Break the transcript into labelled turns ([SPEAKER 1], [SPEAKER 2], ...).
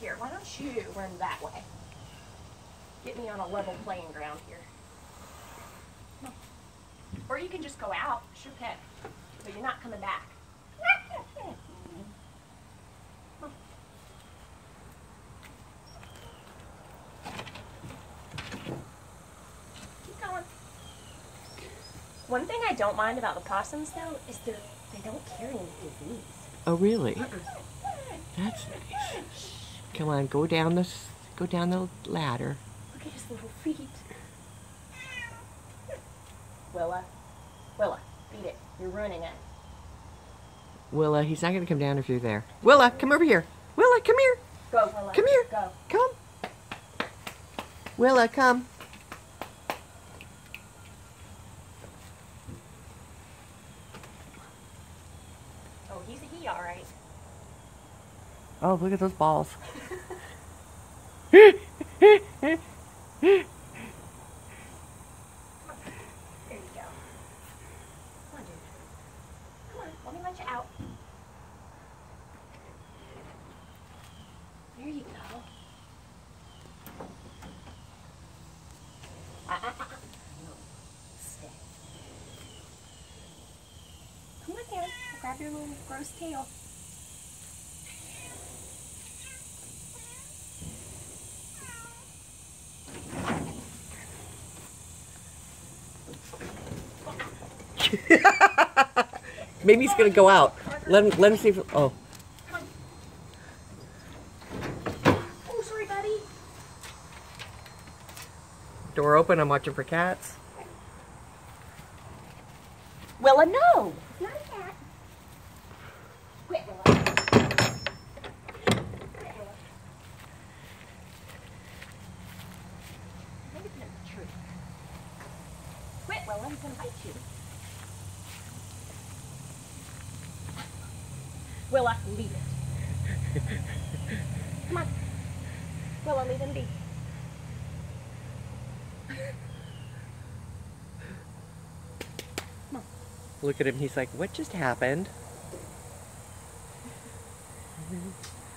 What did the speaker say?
[SPEAKER 1] Here, why don't you run that way? Get me on a level playing ground here. Or you can just go out. Sure can. But you're not coming back. Keep going. One thing I don't mind about the possums, though, is they're, they don't carry any disease.
[SPEAKER 2] Oh, really? That's. Come on, go down this, go down the ladder.
[SPEAKER 1] Look at his little feet. Willa, Willa, beat it. You're ruining it. Eh?
[SPEAKER 2] Willa, he's not going to come down if you're there. Willa, come over here. Willa, come here.
[SPEAKER 1] Go, Willa.
[SPEAKER 2] Come here.
[SPEAKER 1] Go.
[SPEAKER 2] Come. Willa, come.
[SPEAKER 1] Oh, he's a he, all right.
[SPEAKER 2] Oh, look at those balls. There you go. Come on. Walk a little much out.
[SPEAKER 1] There you go. Come on, dude. Come on, let me let you out. There you go. Ah, ah, ah, ah. No. Stay. Come on here. Grab your little gross tail.
[SPEAKER 2] Maybe he's going to go out. Let him, let him see if, oh.
[SPEAKER 1] Oh, sorry, buddy.
[SPEAKER 2] Door open, I'm watching for cats.
[SPEAKER 1] Willa, no. It's not a cat. Quit, Willa. Quit, Willa. Maybe it's not the truth. Quit, Willa. He's gonna bite you. Willa, leave it. Come on. Willa, leave him be.
[SPEAKER 2] Look at him, he's like, what just happened?